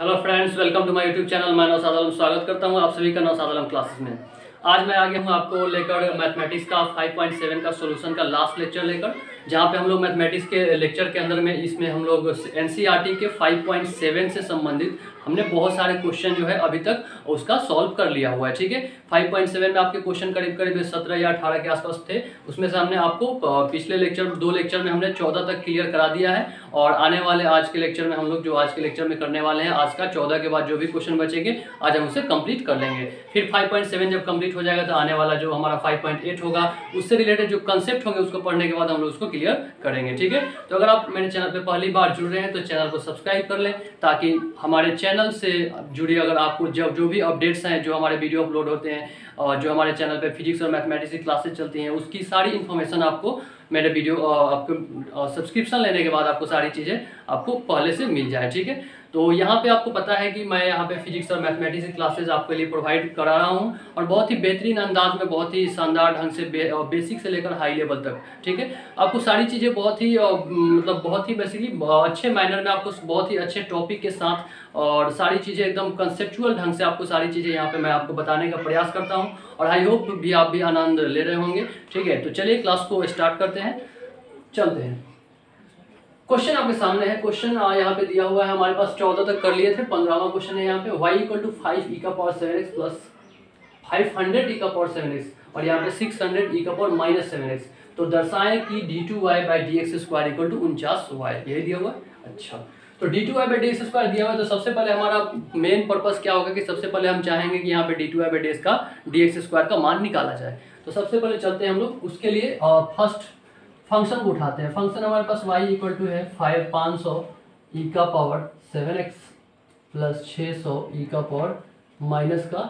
Hello friends welcome to my YouTube channel मैं नौसाद आलम स्वागत करता हूँ आप सभी का नौसाद आलम क्लासेस में। आज मैं आगे गया हूँ आपको लेकर मैथमेटिक्स का 5.7 का सॉल्यूशन का लास्ट लेक्चर लेकर, जहाँ पे हम लोग मैथमेटिक्स के लेक्चर के अंदर में इसमें हम लोग एन के 5.7 से संबंधित हमने बहुत सारे क्वेश्चन जो है अभी तक उसका सॉल्व कर लिया हुआ है, ठीक है? 5.7 में आपके क्वेश्चन करीब करीब सत्रह या अठारह के आसपास थे। उसमें से हमने आपको पिछले लेक्चर दो लेक्चर में हमने चौदह तक क्लियर करा दिया है और आने वाले आज के लेक्चर में हम लोग जो आज के लेक्चर में करने वाले हैं, आज का चौदह के बाद जो भी क्वेश्चन बचेंगे, आज हम उसे कंप्लीट कर लेंगे। फिर फाइव जब कंप्लीट हो जाएगा तो आने वाला जो हमारा फाइव होगा, उससे रिलेटेड जो कंसेप्ट होंगे उसको पढ़ने के बाद हम लोग उसको क्लियर करेंगे, ठीक है? तो अगर आप मेरे चैनल पर पहली बार जुड़ रहे हैं तो चैनल को सब्सक्राइब कर लें ताकि हमारे चैनल से जुड़ी अगर आपको जब जो भी अपडेट्स हैं, जो हमारे वीडियो अपलोड होते हैं, और जो हमारे चैनल पे फिजिक्स और मैथमेटिक्स की क्लासेस चलती हैं, उसकी सारी इन्फॉर्मेशन आपको मेरे वीडियो आपको सब्सक्रिप्शन लेने के बाद आपको सारी चीज़ें आपको पहले से मिल जाए, ठीक है? तो यहाँ पे आपको पता है कि मैं यहाँ पे फिजिक्स और मैथमेटिक्स की क्लासेस आपके लिए प्रोवाइड करा रहा हूँ और बहुत ही बेहतरीन अंदाज में बहुत ही शानदार ढंग से बे, बेसिक से लेकर हाई लेवल तक ठीक है? आपको सारी चीज़ें बहुत ही मतलब बहुत ही बेसिकली अच्छे मैनर में आपको बहुत ही अच्छे टॉपिक के साथ और सारी चीज़ें एकदम कंसेप्चुअल ढंग से आपको सारी चीज़ें यहाँ पर मैं आपको बताने का प्रयास करता हूँ और आई होप भी आप भी आनंद ले रहे होंगे ठीक है? तो चलिए क्लास को स्टार्ट करते हैं चलते हैं। क्वेश्चन आपके सामने है क्वेश्चन यहाँ पे दिया हुआ है, हमारे पास चौदह तक कर लिए थे, पंद्रहवा क्वेश्चन है यहाँ पे, y equal to five e का power seven x plus five hundred e का पावर सेवन एक्स और यहाँ पे सिक्स हंड्रेड ई का पावर माइनस सेवन एक्स तो दर्शाएँ कि d two y by d x square equal to उनचास वाई यही दिया हुआ है? अच्छा। तो d two y by d x square दिया हुआ है तो सबसे पहले हमारा मेन पर्पस क्या होगा कि सबसे पहले हम चाहेंगे कि यहाँ पे d two y by d x का डी एक्स स्क्वायर का मान निकाला जाए। तो सबसे पहले चलते हैं हम लोग, उसके लिए फ़र्स्ट फ़ंक्शन को उठाते हैं। फ़ंक्शन हमारे पास y इक्वल टू है फाइव पाँच सौ ई का पावर सेवन एक्स प्लस छः सौ ई का पावर माइनस का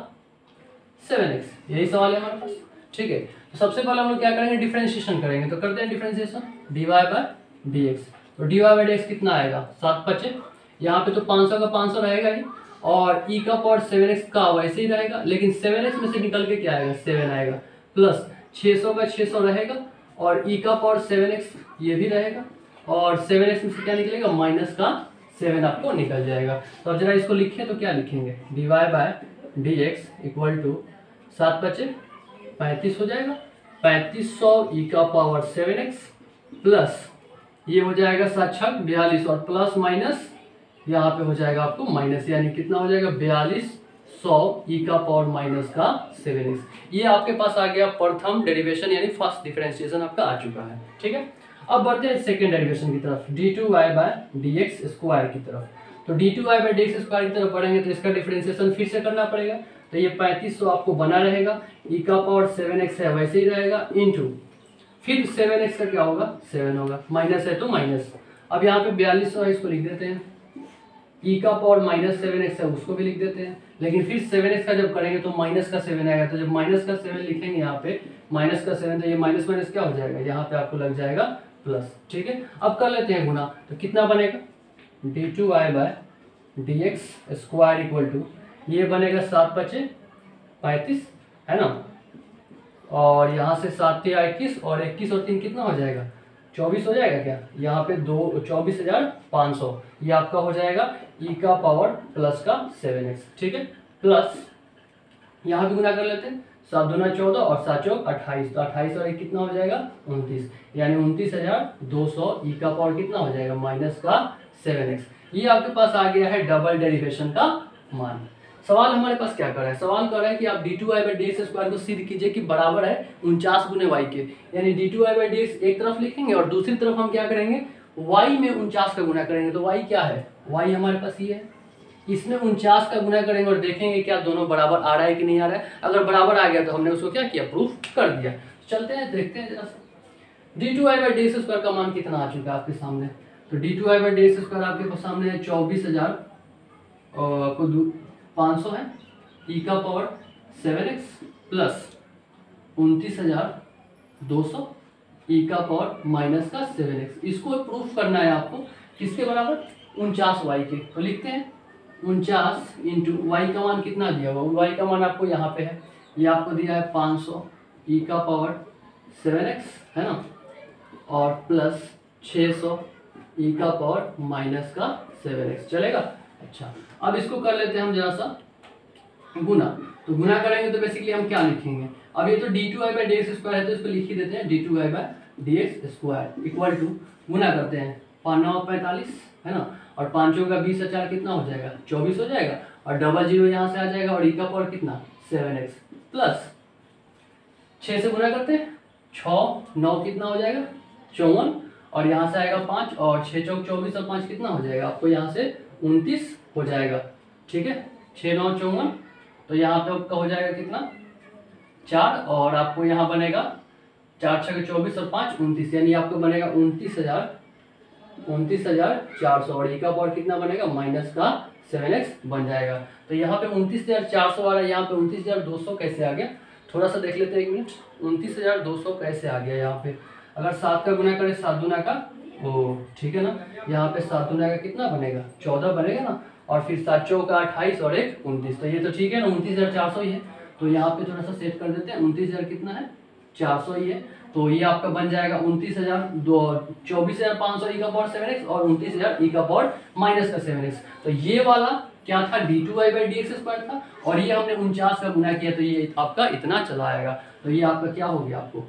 सेवन एक्स यही सवाल है हमारे पास? ठीक है। तो सबसे पहले हम लोग क्या करेंगे? डिफ्रेंशिएशन करेंगे। तो करते हैं differentiation d y by d x तो d y by d x कितना आएगा? सात पच्चे यहाँ पे तो पाँच सौ का पाँच सौ रहेगा ही। और ई का पावर सेवन एक्स का वैसे ही रहेगा। लेकिन सेवन एक्स में से निकल के क्या आएगा? सेवन आएगा। प्लस छः सौ का छः सौ रहेगा। और ई e का पावर सेवन एक्स ये भी रहेगा और सेवन एक्स में से क्या निकलेगा? माइनस का सेवन आपको निकल जाएगा। तो अब जरा इसको लिखें तो क्या लिखेंगे? D y by d x equal to सात बचे, पैंतीस हो जाएगा। पैंतीस सौ ई का पावर सेवन एक्स प्लस ये हो जाएगा सात छक बयालीस और प्लस माइनस यहाँ पे हो जाएगा आपको माइनस यानी कितना हो जाएगा? बयालीस सौ ई का पावर माइनस का सेवन एक्स ये आपके पास आ गया प्रथम डेरिवेशन यानी फ़र्स्ट डिफरेंशिएशन आपका आ चुका है, ठीक है? अब बढ़ते हैं सेकेंड डेरिवेशन की तरफ़। D two y by d x square की तरफ़। तो d two y by d x square की तरफ़ बढ़ेंगे तो इसका डिफरेंशिएशन फिर से करना पड़ेगा। तो ये पैंतीस सौ आपको बना रहेगा। ई e का पावर सेवन एक्स है, वैसे ही रहेगा। इन टू फिर सेवन एक्स का क्या होगा? सेवन होगा। माइनस है तो माइनस अब यहाँ पे बयालीस सौ है, इसको लिख देते हैं। ई e का पावर माइनस सेवन एक्स है, उसको भी लिख देते हैं। लेकिन फिर सेवन एक्स का जब करेंगे तो माइनस का सेवन आएगा। तो जब माइनस का सेवन लिखेंगे यहाँ पे माइनस का सेवन तो ये माइनस माइनस क्या हो जाएगा? यहाँ पे आपको लग जाएगा प्लस ठीक है? अब कर लेते हैं गुना तो कितना बनेगा? D two i by d x square equal to ये बनेगा सात पचे पैंतीस, है ना? और यहाँ से सात थे इक्कीस और इक्कीस और तीन कितना हो जाएगा? चौबीस हो जाएगा क्या? यहाँ पे दो, चौबीस हज़ार पाँच सौ। ये आपका हो जाएगा e का पावर प्लस का सेवन एक्स ठीक है? प्लस यहाँ भी गुना कर लेते हैं। सात दुना चौदह और सात चौक अट्ठाईस तो अट्ठाईस और एक कितना हो जाएगा? उनतीस। यानी उनतीस हज़ार दो सौ ई का पावर कितना हो जाएगा? माइनस का सेवन एक्स ये आपके पास आ गया है डबल डेरिवेशन का मान। सवाल हमारे पास क्या कर रहा है? सवाल कर रहा है कि आप d two i by d x square को सिद्ध कीजिए कि बराबर है उनचास गुने वाई के। यानी d two i by d x एक तरफ़ लिखेंगे और दूसरी तरफ़ हम क्या करेंगे? वाई में उनचास का गुना करेंगे। तो वाई क्या है? वाई हमारे पास ये है। इसमें उनचास का गुना करेंगे और देखेंगे क्या दोनों बराबर आ रहा है कि नहीं आ रहा है। अगर बराबर आ गया तो हमने उसको क्या किया? प्रूफ कर दिया। चलते हैं, देखते हैं जरा d two i by d x square का मान कितना आ चुका है आपके सामने? तो d two i by d x square आपके पास सामने है चौबीस हज़ार। आपको पाँच सौ है। ई का पावर सेवन एक्स प्लस उनतीस हज़ार दो सौ। ई का पावर माइनस का सेवन एक्स इसको प्रूफ करना है आपको किसके बराबर? उनचास वाई के। तो लिखते हैं। उनचास इंटू वाई का मान कितना दिया हुआ? वाई का मान आपको यहाँ पे है। ये आपको दिया है पाँच सौ। ई का पावर सेवन एक्स है ना? और प्लस छः सौ। ई का पावर माइनस का सेवन एक्स चलेगा? अच्छा अब इसको कर लेते हैं हम जरा सा गुना तो गुना करेंगे तो बेसिकली हम क्या लिखेंगे? अब ये तो d two i by d square है तो इसको लिख ही देते हैं d two i by d x square equal to गुना करते हैं। पाँच नौ पैंतालीस, है ना? और पाँचों का बीस हज़ार कितना हो जाएगा? चौबीस हो जाएगा। और डबल ज़ीरो यहाँ से आ जाएगा, और ई का पावर कितना? सेवन एक्स प्लस छः से गुना करते हैं छः नौ कितना हो जाएगा? चौवन। और यहाँ से आएगा पाँच, और छः चौक चौबीस और पाँच कितना हो जाएगा? आपको यहाँ से उनतीस हो जाएगा। ठीक है? छः नौ, चौवन। तो यहाँ पे आपका हो जाएगा कितना? चार और आपको यहाँ बनेगा चार छः चौबीस और पाँच, उनतीस। यानी आपको बनेगा उनतीस हज़ार उनतीस हज़ार चार सौ। और ई का पावर कितना बनेगा? माइनस का सेवन एक्स बन जाएगा। तो यहाँ पे उनतीस हज़ार चार सौ वाला यहाँ पे उनतीस हज़ार दो सौ कैसे आ गया? थोड़ा सा देख लेते हैं एक मिनट। उनतीस हज़ार दो सौ कैसे आ गया यहाँ पे? अगर सात का गुना करें, सात गुना का ओ ठीक है ना? यहाँ पे सात दुना का कितना बनेगा? चौदह बनेगा ना? और फिर सात चौ का अट्ठाईस और एक उनतीस। तो ये तो ठीक है ना? उनतीस हज़ार चार सौ ही है। तो यहाँ पे थोड़ा सा सेट कर देते हैं। उनतीस हज़ार कितना है? चार सौ ही है। तो ये आपका बन जाएगा उनतीस हज़ार दो चौबीस हज़ार पाँच सौ ई का पावर सेवन एक्स और उनतीस हज़ार ई का पावर माइनस का सेवन एक्स तो ये वाला क्या था? D two i by d x square था। और ये हमने उनचास का गुना किया तो ये आपका इतना चला आएगा। तो ये आपका क्या हो गया आपको?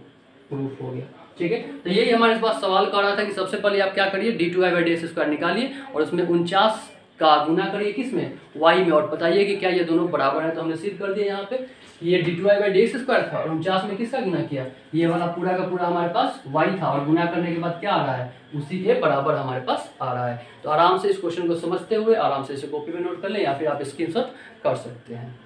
प्रूफ हो गया। ठीक है? तो यही हमारे पास सवाल कर रहा था कि सबसे पहले आप क्या करिए? D two by d x square निकालिए और उसमें उनचास का गुना करिए किसमें? वाई में। और बताइए कि क्या ये दोनों बराबर है तो हमने सिद्ध कर दिया यहाँ पे। ये d two i by d square था और उनचास में किसका गुना किया? ये वाला पूरा का पूरा हमारे पास वाई था और गुना करने के बाद क्या आ रहा है? उसी के बराबर हमारे पास आ रहा है। तो आराम से इस क्वेश्चन को समझते हुए आराम से इसे कॉपी में नोट कर लें या फिर आप स्क्रीन कर सकते हैं।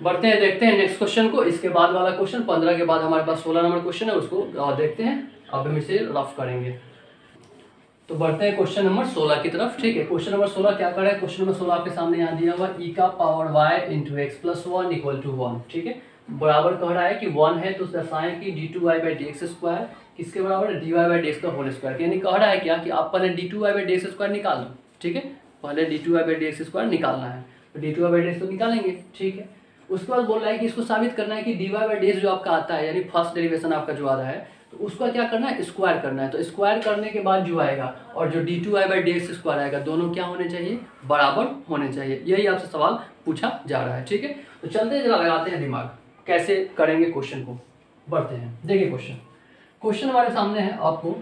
बढ़ते हैं, देखते हैं नेक्स्ट क्वेश्चन को। इसके बाद वाला क्वेश्चन पंद्रह के बाद हमारे पास सोलह नंबर क्वेश्चन है, उसको देखते हैं। अब हम इसे रफ करेंगे। तो बढ़ते हैं क्वेश्चन नंबर सोलह की तरफ़। ठीक है क्वेश्चन नंबर सोलह क्या कर क्वेश्चन नंबर सोलह आपके सामने यहाँ दिया हुआ ई का power y into x plus one equal to one ठीक है, बराबर कह रहा है कि वन है तो दर्शाएँ कि d two y by d x square किसके बराबर है? D y by d x का होल स्क्वायर यानी कह रहा है क्या कि आप पहले d two y by d x square निकाल ठीक है, पहले d two y by d x square निकालना है। तो d two y by d x तो निकालेंगे। ठीक है उसके बाद बोल रहा है कि इसको साबित करना है कि डी वाई बाई डी जो आपका आता है, यानी फ़र्स्ट डेरिवेशन आपका जो आ रहा है तो उसका क्या करना है? स्क्वायर करना है। तो स्क्वायर करने के बाद जो आएगा, और जो d two by d x square आएगा, दोनों क्या होने चाहिए? बराबर होने चाहिए। यही आपसे सवाल पूछा जा रहा है, ठीक है? तो चलते जरा लगाते हैं दिमाग। कैसे करेंगे क्वेश्चन को? बढ़ते हैं। देखिए क्वेश्चन क्वेश्चन हमारे सामने है आपको।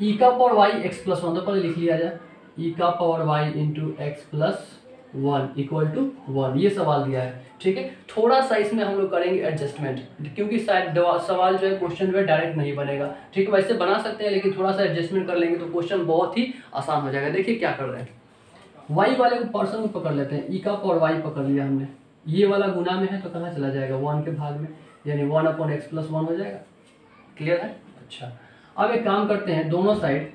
ई का power y x plus one तो पहले लिख लिया जाए। ई का power y into x plus one equal to one ये सवाल दिया है। ठीक है? थोड़ा सा इसमें हम लोग करेंगे एडजस्टमेंट क्योंकि शायद सवाल जो है क्वेश्चन जो है डायरेक्ट नहीं बनेगा। ठीक है, वैसे बना सकते हैं, लेकिन थोड़ा सा एडजस्टमेंट कर लेंगे तो क्वेश्चन बहुत ही आसान हो जाएगा। देखिए क्या कर रहे हैं। वाई वाले को पर्सन में पकड़ लेते हैं। ई का और वाई पकड़ लिया हमने। ये वाला गुना में है तो कहाँ चला जाएगा? वन के भाग में। यानी one upon x plus one हो जाएगा। क्लियर है? अच्छा। अब एक काम करते हैं, दोनों साइड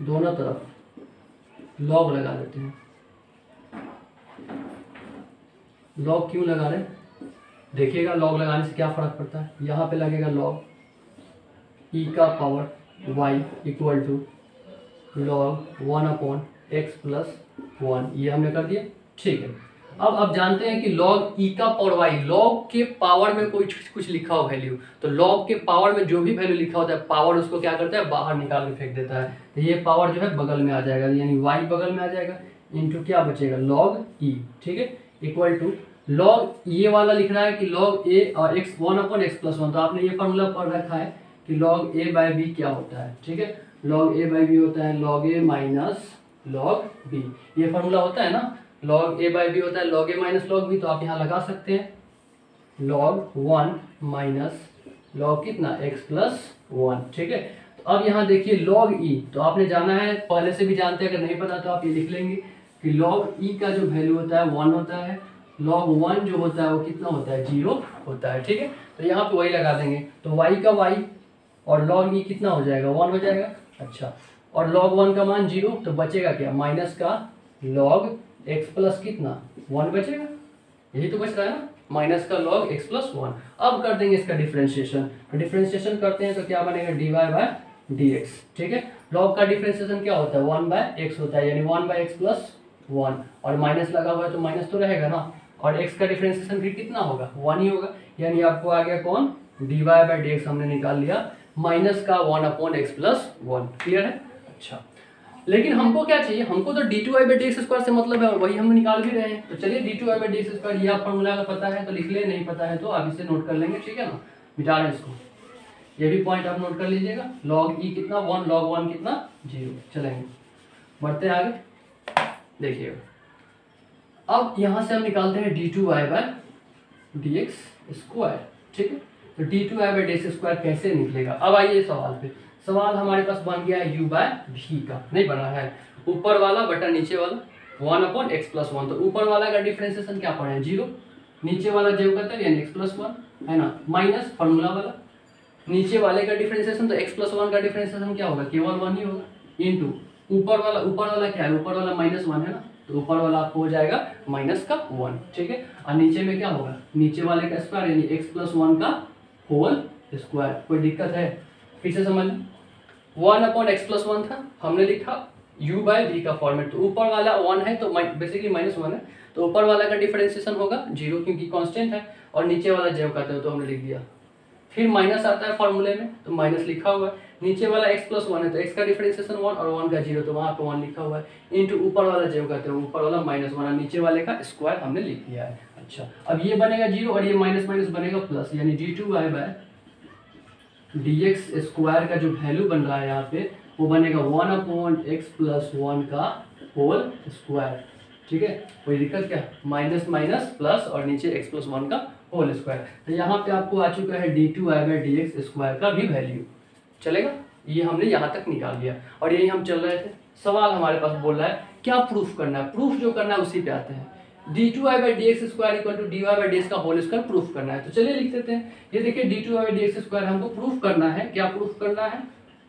दोनों तरफ़ लॉग लगा देते हैं। लॉग क्यों लगा रहे देखिएगा लॉग लगाने से क्या फ़र्क पड़ता है? यहाँ पे लगेगा लॉग ई का power y equal to log one upon x plus one ये हमने कर दिया? ठीक है। अब अब जानते हैं कि लॉग ई का पावर वाई लॉग के पावर में कोई कुछ लिखा हो वैल्यू तो लॉग के पावर में जो भी वैल्यू लिखा होता है पावर उसको क्या करता है? बाहर निकाल के फेंक देता है। तो ये पावर जो है बगल में आ जाएगा, यानी वाई बगल में आ जाएगा। इंटू क्या बचेगा? लॉग ई ठीक है? इक्वल टू लॉग ये वाला लिख रहा है कि लॉग ए और x one upon x plus one तो आपने ये फॉर्मूला पढ़ रखा है कि लॉग ए बाय बी क्या होता है ठीक है? लॉग ए बाय बी होता है log a minus log b ये फॉर्मूला होता है ना? लॉग ए बाय बी होता है log a minus log b तो आप यहाँ लगा सकते हैं। लॉग वन माइनस लॉग कितना? एक्स प्लस वन ठीक है? तो अब यहाँ देखिए लॉग ई e, तो आपने जाना है पहले से भी जानते हैं अगर नहीं पता तो आप ये लिख लेंगे कि लॉग ई e का जो वैल्यू होता है वन होता है लॉग वन जो होता है वो कितना होता है? ज़ीरो होता है, ठीक है? तो यहाँ पे वही लगा देंगे। तो वाई का वाई और लॉग ई कितना हो जाएगा? वन हो जाएगा? अच्छा। और लॉग वन का मान ज़ीरो तो बचेगा क्या? माइनस का लॉग एक्स प्लस कितना? वन बचेगा। यही तो बच रहा है ना? माइनस का लॉग एक्स प्लस वन अब कर देंगे इसका डिफ्रेंशिएशन डिफ्रेंशिएशन करते हैं तो क्या बनेगा? D y by d x ठीक है? लॉग का डिफ्रेंशिएशन क्या होता है? वन बाय एक्स होता है, यानी one by x plus one और माइनस लगा हुआ है तो माइनस तो रहेगा ना? और x का डिफ्रेंसिएशन फिर कितना होगा? वन ही होगा। यानी आपको आ गया कौन? D y by d x हमने निकाल लिया। माइनस का one upon x plus one clear है? अच्छा। लेकिन हमको क्या चाहिए? हमको तो d two i by d x square से मतलब है और वही हम निकाल भी रहे हैं। तो चलिए d two i by d x square यह फॉर्मूला का पता है तो लिख ले नहीं पता है तो आप इसे नोट कर लेंगे ठीक है ना? मिटा रहे हैं इसको। ये भी पॉइंट आप नोट कर लीजिएगा। लॉग ई कितना? वन लॉग वन कितना? ज़ीरो चलेंगे। बढ़ते आगे। देखिएगा अब यहाँ से हम निकालते हैं d two y by d x square ठीक है? तो d two y by d x square कैसे निकलेगा? अब आइए सवाल पे। सवाल हमारे पास बन गया है यू बाय भी का, नहीं बना है। ऊपर वाला बटा नीचे वाला one upon x plus one तो ऊपर वाला का डिफ्रेंसिएशन क्या पड़े ज़ीरो नीचे वाला जेव का यानी एक्स प्लस वन है ना? माइनस फॉर्मूला वाला। नीचे वाले का डिफ्रेंसिएशन तो एक्स प्लस वन का डिफ्रेंसिएशन क्या होगा? केवल वन ही होगा। इंटू ऊपर वाला ऊपर वाला क्या है? ऊपर वाला माइनस वन है ना? तो ऊपर वाला आपको हो जाएगा माइनस का वन ठीक है? और नीचे में क्या होगा? नीचे वाले का स्क्वायर यानी एक्स प्लस वन का होल स्क्वायर कोई दिक्कत है? फिर से समझ one upon x plus one था, हमने लिखा u बाय वी का फॉर्मेट तो ऊपर वाला वन है तो बेसिकली माइनस वन है। तो ऊपर वाला का डिफरेंशिएशन होगा ज़ीरो क्योंकि कांस्टेंट है, और नीचे वाला जेव हो तो हमने लिख दिया। फिर माइनस आता है फॉर्मूले में तो माइनस लिखा हुआ है। नीचे वाला x प्लस वन है तो x का डिफरेंशिएशन वन और वन का ज़ीरो तो वहाँ पे वन लिखा हुआ है। इंटू ऊपर वाला जेव कहते हैं, ऊपर वाला माइनस वन नीचे वाले का स्क्वायर हमने लिख दिया है। अच्छा अब ये बनेगा ज़ीरो और ये माइनस माइनस बनेगा प्लस यानी d two y by d x square का जो वैल्यू बन रहा है यहाँ पे, वो बनेगा one upon x plus one का होल स्क्वायर ठीक है? कोई दिक्कत क्या? माइनस माइनस प्लस और नीचे एक्स प्लस वन का होल स्क्वायर तो यहाँ पे आपको आ चुका है d two i by d x square का भी वैल्यू चलेगा? ये हमने यहाँ तक निकाल लिया। और यही हम चल रहे थे। सवाल हमारे पास बोल रहा है, क्या प्रूफ करना है? प्रूफ जो करना है उसी पे आते हैं। D two i by d x square equal to d y by d x का होल स्क्वायर प्रूफ करना है। तो चलिए लिख देते हैं। ये देखिए d two i by d x square हमको प्रूफ करना है। क्या प्रूफ करना है?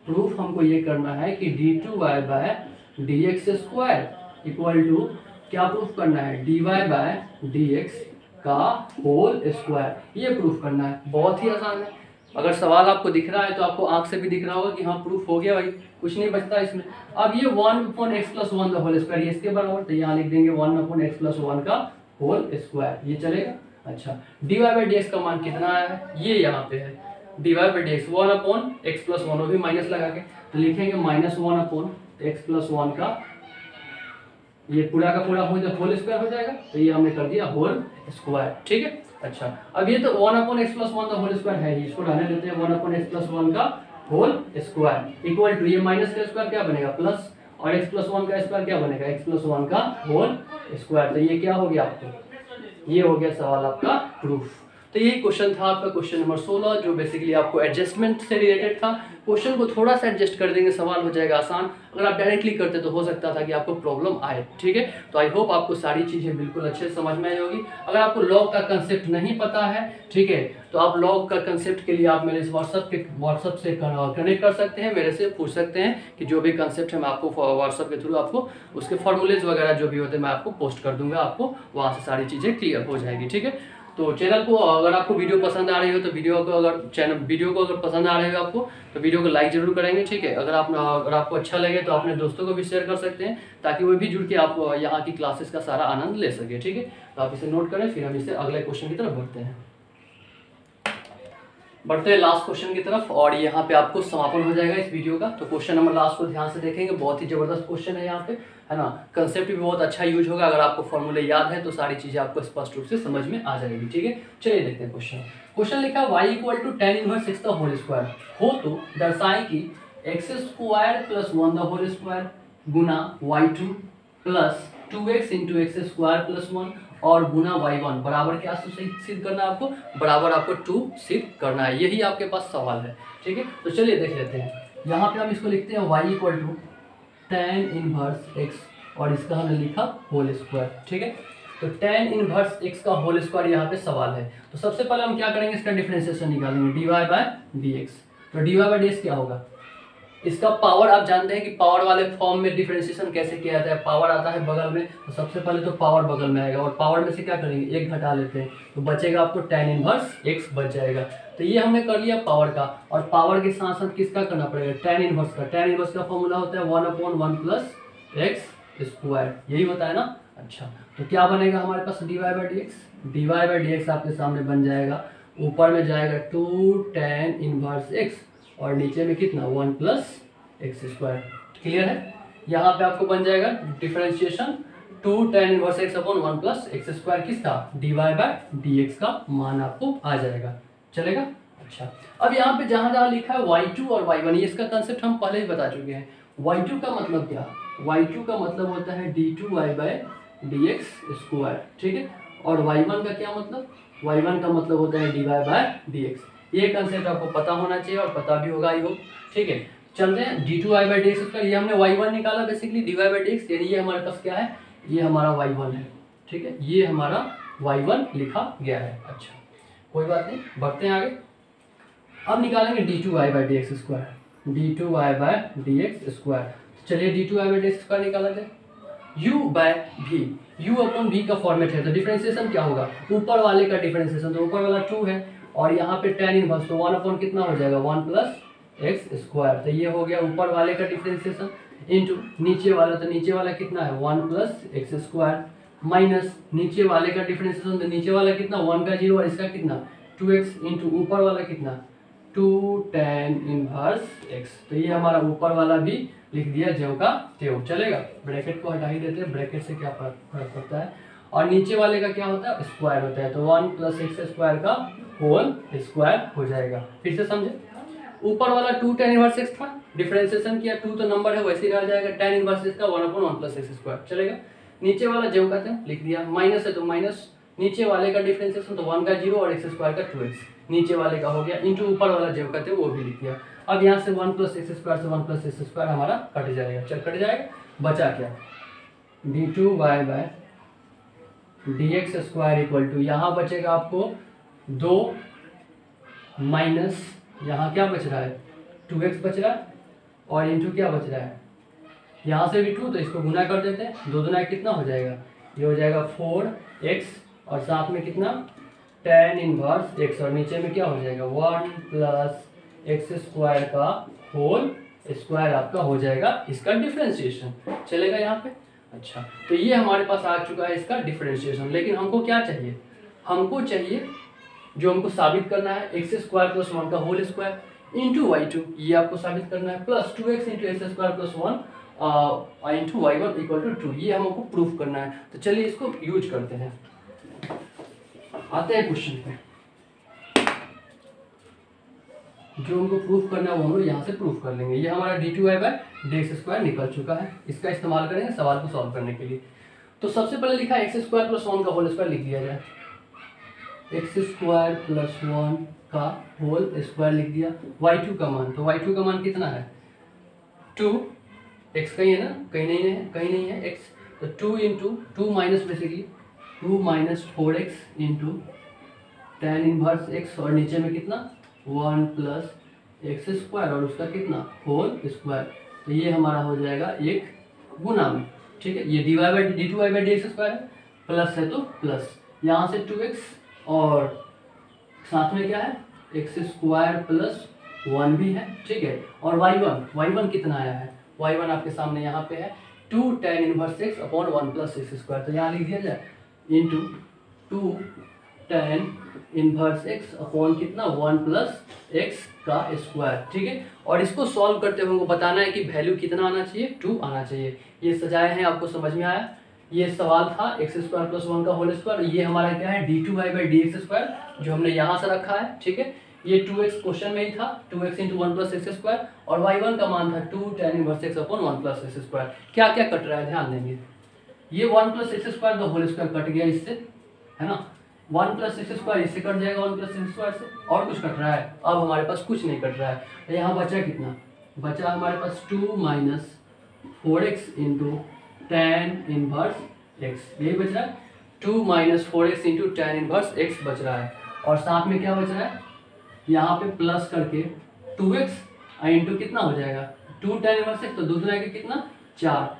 प्रूफ हमको ये करना है कि d two y by d x square equal to क्या प्रूफ करना है? D y by d x का होल स्क्वायर ये प्रूफ करना है। बहुत ही आसान है। अगर सवाल आपको दिख रहा है तो आपको आँख से भी दिख रहा होगा कि हाँ प्रूफ हो गया भाई। कुछ नहीं बचता इसमें। अब ये one upon x plus one का होल स्क्वायर इसके बराबर तो यहाँ लिख देंगे one upon x plus one का होल स्क्वायर ये चलेगा? अच्छा। D y by d x का मान कितना है? ये यहाँ पे है। D y by d x one upon x plus one वो भी माइनस लगा के। तो लिखेंगे minus one upon x plus one का ये पूरा का पूरा हो जाए होल स्क्वायर हो जाएगा तो ये हमने कर दिया होल स्क्वायर ठीक है? अच्छा अब ये तो one upon x plus one का होल स्क्वायर है इसको रहने देते हैं one upon x plus one का होल स्क्वायर इक्वल टू ये माइनस का स्क्वायर क्या बनेगा? प्लस और एक्स प्लस वन का स्क्वायर क्या बनेगा? एक्स प्लस वन का होल स्क्वायर तो ये क्या हो गया आपको? ये हो गया सवाल आपका प्रूफ तो यही क्वेश्चन था आपका क्वेश्चन नंबर सोलह, जो बेसिकली आपको एडजस्टमेंट से रिलेटेड था। क्वेश्चन को थोड़ा सा एडजस्ट कर देंगे, सवाल हो जाएगा आसान। अगर आप डायरेक्टली करते तो हो सकता था कि आपको प्रॉब्लम आए, ठीक है? तो आई होप आपको सारी चीज़ें बिल्कुल अच्छे से समझ में आई होगी। अगर आपको लॉग का कंसेप्ट नहीं पता है, ठीक है? तो आप लॉग का कंसेप्ट के लिए आप मेरे व्हाट्सअप के व्हाट्सअप से कनेक्ट कर सकते हैं, मेरे से पूछ सकते हैं कि जो भी कंसेप्ट है, मैं आपको व्हाट्सअप के थ्रू आपको उसके फॉर्मूलेज वगैरह जो भी होते हैं, मैं आपको पोस्ट कर दूँगा, आपको वहाँ से सारी चीज़ें क्लियर हो जाएगी, ठीक है? तो चैनल को अगर आपको वीडियो पसंद आ रही हो तो वीडियो को अगर चैनल, वीडियो को अगर पसंद आ रही हो आपको तो वीडियो को लाइक ज़रूर करेंगे, ठीक है? अगर आप, अगर आपको अच्छा लगे तो अपने दोस्तों को भी शेयर कर सकते हैं, ताकि वो भी जुड़ के आप यहाँ की क्लासेस का सारा आनंद ले सके, ठीक है? तो आप इसे नोट करें, फिर हम इसे अगले क्वेश्चन की तरफ़ बढ़ते हैं। बढ़ते हैं लास्ट क्वेश्चन की तरफ़, और यहाँ पे आपको समापन हो जाएगा इस वीडियो का। तो क्वेश्चन नंबर लास्ट को ध्यान से देखेंगे, बहुत ही ज़बरदस्त क्वेश्चन है यहाँ पे, है ना? कंसेप्ट भी बहुत अच्छा यूज़ होगा, अगर आपको फॉर्मूले याद है तो सारी चीज़ें आपको स्पष्ट रूप से समझ में आ जाएगी, ठीक है? चलिए देखते हैं क्वेश्चन क्वेश्चन लिखा y equal to tan inverse six the whole square हो तो दर्शाए कि x square plus one the whole square Guna y two plus two x into x square plus one और गुना वाई वन, बराबर क्या सिद्ध करना है आपको? बराबर आपको टू सिद्ध करना है। यही आपके पास सवाल है। ठीक है? तो चलिए देख लेते हैं। यहाँ पे हम इसको लिखते हैं y equal to tan inverse x और इसका हमने लिखा होल स्क्वायर ठीक है? तो टेन इनवर्स एक्स का होल स्क्वायर यहाँ पे सवाल है। तो सबसे पहले हम क्या करेंगे? इसका डिफ्रेंसिएशन निकालेंगे d y by d x तो d y by d x क्या होगा? इसका पावर आप जानते हैं कि पावर वाले फॉर्म में डिफ्रेंसिएशन कैसे किया जाता है? पावर आता है बगल में तो सबसे पहले तो पावर बगल में आएगा। और पावर में से क्या करेंगे? एक घटा लेते हैं तो बचेगा आपको टेन इनवर्स एक्स बच जाएगा। तो ये हमने कर लिया पावर का। और पावर के साथ साथ किसका करना पड़ेगा? टेन इनवर्स का। टेन इनवर्स का फॉर्मूला होता है one upon one plus x square यही होता है ना? अच्छा तो क्या बनेगा हमारे पास? D y by d x d y by d x आपके सामने बन जाएगा। ऊपर में जाएगा टू टेन इनवर्स एक्स और नीचे में कितना? One plus x square. Clear है? यहाँ पे आपको बन जाएगा differentiation. Two tan inverse x upon one plus x square किसका? D y by d x का मान आपको आ जाएगा। चलेगा? अच्छा। अब यहाँ पे जहाँ जहाँ लिखा है वाई टू और वाई वन ये इसका कंसेप्ट हम पहले ही बता चुके हैं। वाई टू का मतलब क्या? वाई टू का मतलब होता है d two y by d x square ठीक है? और वाई वन का क्या मतलब? वाई वन का मतलब होता है d y by d x ये कंसेप्ट आपको पता होना चाहिए और पता भी होगा आई होप ठीक है? चलते हैं. D two y by d x ये हमने वाई वन निकाला basically d y by d x यानी ये हमारे पास क्या है? ये हमारा वाई वन है. ठीक है? ये हमारा वाई वन लिखा गया है. अच्छा कोई बात नहीं. बढ़ते हैं आगे. अब निकालेंगे d two y by d x square d two y by d x square चलिए d two y by d x square निकाला जाए u by v. U upon v का फॉर्मेट है. तो डिफरेंशिएशन क्या होगा? ऊपर वाले का डिफरेंशिएशन तो ऊपर वाला टू है. और यहाँ पे टेन इनवर्स तो वन अपॉन कितना हो जाएगा? वन प्लस एक्स स्क्वायर तो ये हो गया ऊपर वाले का डिफरेंशिएशन इंटू नीचे वाला तो नीचे वाला कितना है? One plus x square minus नीचे वाले का डिफरेंशिएशन तो नीचे वाला कितना? वन का ज़ीरो और इसका कितना? टू एक्स इंटू ऊपर वाला कितना? टू टेन इनवर्स एक्स तो ये हमारा ऊपर वाला भी लिख दिया, ज्यो का त्यो। चलेगा? ब्रैकेट को हटा ही देते हैं। ब्रैकेट से क्या फ़र्क पड़ता है? और नीचे वाले का क्या होता है? स्क्वायर होता है। तो वन प्लस एक्स स्क्वायर का होल स्क्वायर हो जाएगा। फिर से समझे? ऊपर वाला टू टेन इनवर्स एक्स था। डिफरेंशिएशन किया टू तो नंबर है, वैसे ही रह जाएगा। टेन इनवर्स एक्स का one upon one plus x square चलेगा? नीचे वाला ज्यो कहते हैं, लिख दिया। माइनस है तो माइनस नीचे वाले का डिफरेंशिएशन तो वन का ज़ीरो और एक्स स्क्वायर का टू एक्स नीचे वाले का हो गया। इंटू ऊपर वाला जो कहते हैं, वो भी लिख दिया। अब यहाँ से वन प्लस एक्स स्क्वायर से वन प्लस एक्स स्क्वायर हमारा कट जाएगा। चल, कट जाएगा। बचा क्या? D two by by d x square equal to यहाँ बचेगा आपको दो माइनस यहाँ क्या बच रहा है? टू एक्स बच रहा है और इंटू क्या बच रहा है? यहाँ से भी टू तो इसको गुना कर देते हैं। दो दुना कितना हो जाएगा? ये हो जाएगा फोर एक्स और साथ में कितना? टेन इनवर्स एक्स और नीचे में क्या हो जाएगा? वन प्लस एक्स स्क्वायर का होल स्क्वायर आपका हो जाएगा। इसका डिफ्रेंशिएशन चलेगा यहाँ पे। अच्छा तो ये हमारे पास आ चुका है इसका डिफ्रेंशिएशन लेकिन हमको क्या चाहिए? हमको चाहिए जो हमको साबित करना है एक्स स्क्वायर प्लस वन का whole square into y two ये आपको साबित करना है plus two x into x square plus one into y one equal to two ये हमको प्रूफ करना है। तो चलिए इसको यूज़ करते हैं। आते हैं क्वेश्चन पे। जो हमको प्रूफ करना है, वो हम लोग यहाँ से प्रूफ कर लेंगे। ये हमारा d two y by d x square निकल चुका है। इसका इस्तेमाल करेंगे सवाल को सॉल्व करने के लिए। तो सबसे पहले लिखा है एक्स स्क्वायर प्लस वन का होल स्क्वायर लिख दिया जाए। एक्स स्क्वायर प्लस वन का होल स्क्वायर लिख दिया। वाई टू का मान। तो वाई टू का मान कितना है? टू एक्स कहीं है ना? कहीं नहीं है। कहीं नहीं है एक्स तो two into two minus basically two minus four x into tan inverse x और नीचे में कितना? वन प्लस एक्स स्क्वायर और उसका कितना? Whole square. तो ये हमारा हो जाएगा एक गुना में। ठीक है? ये d y by d two y by d x square है। प्लस है तो प्लस। यहाँ से टू एक्स और साथ में क्या है? एक्स स्क्वायर प्लस वन भी है। ठीक है? और वाई वन। वाई वन कितना आया है? वाई वन आपके सामने यहाँ पे है। Two tan inverse x upon one plus x square. तो यहाँ लिख दिया जाए। Into two tan inverse x upon कितना? वन प्लस एक्स का स्क्वायर, ठीक है? और इसको सॉल्व करते हुए हमको बताना है कि वैल्यू कितना आना चाहिए? टू आना चाहिए। ये सजाए हैं, आपको समझ में आया? ये सवाल था एक्स स्क्वायर प्लस वन का होल स्क्वायर ये हमारा क्या है? D two y by d x square जो हमने यहाँ से रखा है, ठीक है? ये टू एक्स क्वेश्चन में ही था two x into one plus x square और वाई वन का मान था two tan inverse x upon one plus x square क्या क्या कट रहा है? ध्यान देंगे। ये वन प्लस एक्स स्क्वायर का होल स्क्वायर कट गया इससे, है ना? वन प्लस एक्स स्क्वायर, इससे कट जाएगा वन प्लस एक्स स्क्वायर से, और कुछ कट रहा है। अब हमारे पास कुछ नहीं कट रहा है। तो यहाँ बचा कितना? बचा हमारे पास two minus four x into tan inverse x. यही बच रहा है? Two minus four x into tan inverse x बच रहा है। और साथ में क्या बच रहा है? यहाँ पे प्लस करके टू एक्स इंटू कितना हो जाएगा? टू टेन इनवर्स एक्स तो दूसरा है कितना? चार।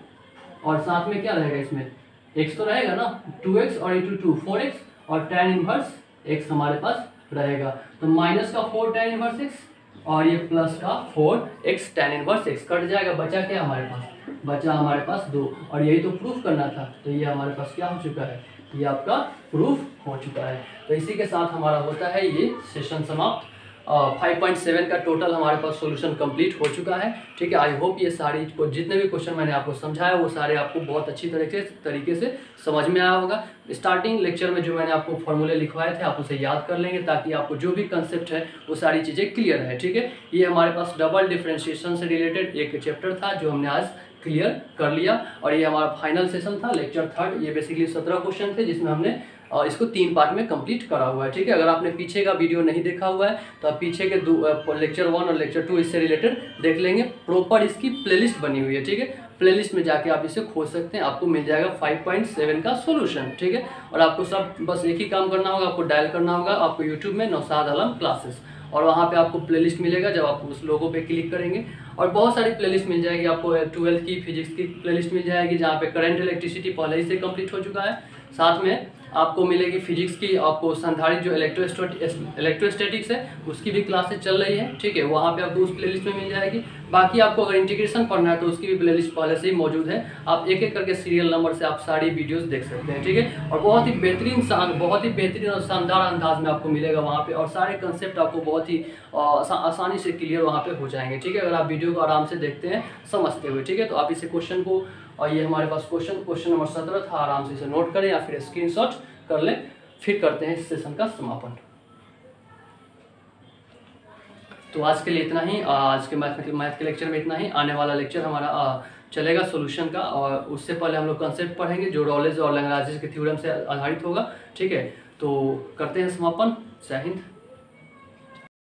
और साथ में क्या रहेगा इसमें? एक्स तो रहेगा ना? टू एक्स और इंटू टू, फोर एक्स। और टेन इनवर्स एक्स हमारे पास रहेगा। तो माइनस का फोर टेन इनवर्स एक्स और ये प्लस का four x tan inverse x cut जाएगा, बचा क्या हमारे पास? बचा हमारे पास दो। और यही तो प्रूफ करना था। तो ये हमारे पास क्या हो चुका है? ये आपका प्रूफ हो चुका है। तो इसी के साथ हमारा होता है ये सेशन समाप्त। फाइव पॉइंट सेवन का टोटल हमारे पास सॉल्यूशन कंप्लीट हो चुका है। ठीक है आई होप ये सारी को जितने भी क्वेश्चन मैंने आपको समझाया, वो सारे आपको बहुत अच्छी तरीके से तरीके से समझ में आया होगा। स्टार्टिंग लेक्चर में जो मैंने आपको फॉर्मूले लिखवाए थे, आप उसे याद कर लेंगे ताकि आपको जो भी कंसेप्ट है, वो सारी चीज़ें क्लियर है ठीक है, ये हमारे पास डबल डिफ्रेंशिएशन से रिलेटेड एक चैप्टर था जो हमने आज क्लियर कर लिया। और ये हमारा फाइनल सेशन था लेक्चर थर्ड ये बेसिकली सत्रह क्वेश्चन थे जिसमें हमने और इसको तीन पार्ट में कंप्लीट करा हुआ है, ठीक है? अगर आपने पीछे का वीडियो नहीं देखा हुआ है तो आप पीछे के दो लेक्चर वन और लेक्चर टू इससे रिलेटेड देख लेंगे। प्रॉपर इसकी प्लेलिस्ट बनी हुई है, ठीक है? प्लेलिस्ट में जाके आप इसे खोज सकते हैं। आपको मिल जाएगा 5.7 का सॉल्यूशन ठीक है? और आपको सब, बस एक ही काम करना होगा, आपको डायल करना होगा, आपको यूट्यूब में नौसाद आलम क्लासेस और वहाँ पे आपको प्लेलिस्ट मिलेगा जब आप उस लोगों पे क्लिक करेंगे। और बहुत सारी प्लेलिस्ट मिल जाएगी आपको ट्वेल्थ की फिजिक्स की प्लेलिस्ट मिल जाएगी, जहाँ पे करंट इलेक्ट्रिसिटी पहले ही से कंप्लीट हो चुका है। साथ में आपको मिलेगी फिजिक्स की, आपको संधारित जो इलेक्ट्रोस्टेट इलेक्ट्रोस्टेटिक्स है, उसकी भी क्लासेस चल रही है, ठीक है? वहाँ पे आपको उस प्लेलिस्ट में मिल जाएगी। बाकी आपको अगर इंटीग्रेशन पढ़ना है तो उसकी भी प्लेलिस्ट पहले से ही मौजूद है। आप एक एक करके सीरियल नंबर से आप सारी वीडियोस देख सकते हैं, ठीक है? और बहुत ही बेहतरीन बहुत ही बेहतरीन और शानदार अंदाज में आपको मिलेगा वहाँ पे, और सारे कंसेप्ट आपको बहुत ही आसानी से क्लियर वहाँ पे हो जाएँगे, ठीक है? अगर आप वीडियो को आराम से देखते हैं, समझते हुए, ठीक है? तो आप इसे क्वेश्चन को और ये हमारे पास क्वेश्चन क्वेश्चन नंबर सत्रह था। आराम से इसे नोट करें या फिर स्क्रीनशॉट कर लें। फिर करते हैं इस सेशन का समापन। तो आज के लिए इतना ही। आज के मैथ मैथ के लेक्चर में इतना ही। आने वाला लेक्चर हमारा चलेगा सॉल्यूशन का और उससे पहले हम लोग कंसेप्ट पढ़ेंगे जो रॉलेज और लैंग्राजेस के थ्योरम से आधारित होगा। ठीक है? तो करते हैं समापन। जय हिंद।